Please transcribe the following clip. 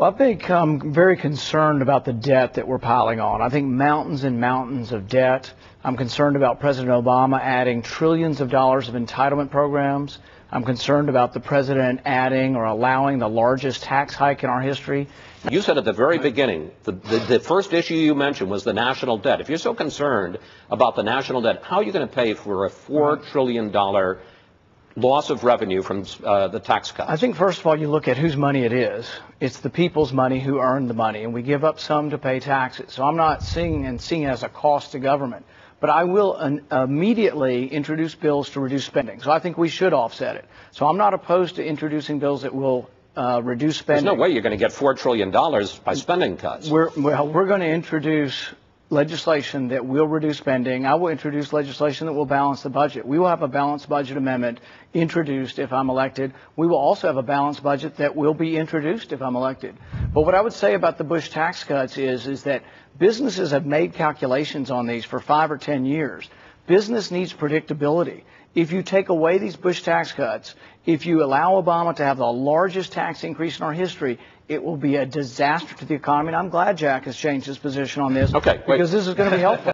Well, I think I'm very concerned about the debt that we're piling on. I think mountains and mountains of debt. I'm concerned about President Obama adding trillions of dollars of entitlement programs. I'm concerned about the president adding or allowing the largest tax hike in our history. You said at the very beginning, the, the, the, first issue you mentioned was the national debt. If you're so concerned about the national debt, how are you going to pay for a four trillion dollar loss of revenue from uh, the tax cuts? I think, first of all, you look at whose money it is. It's the people's money who earned the money, and we give up some to pay taxes. So I'm not seeing and seeing it as a cost to government. But I will uh, immediately introduce bills to reduce spending. So I think we should offset it. So I'm not opposed to introducing bills that will uh, reduce spending. There's no way you're going to get $4 trillion by spending cuts. We're, well, we're going to introduce legislation that will reduce spending. I will introduce legislation that will balance the budget. We will have a balanced budget amendment introduced if I'm elected. We will also have a balanced budget that will be introduced if I'm elected. But what I would say about the Bush tax cuts is, is that businesses have made calculations on these for five or ten years. Business needs predictability. If you take away these Bush tax cuts, if you allow Obama to have the largest tax increase in our history, it will be a disaster to the economy. And I'm glad Jack has changed his position on this. Okay, because this is going to be helpful.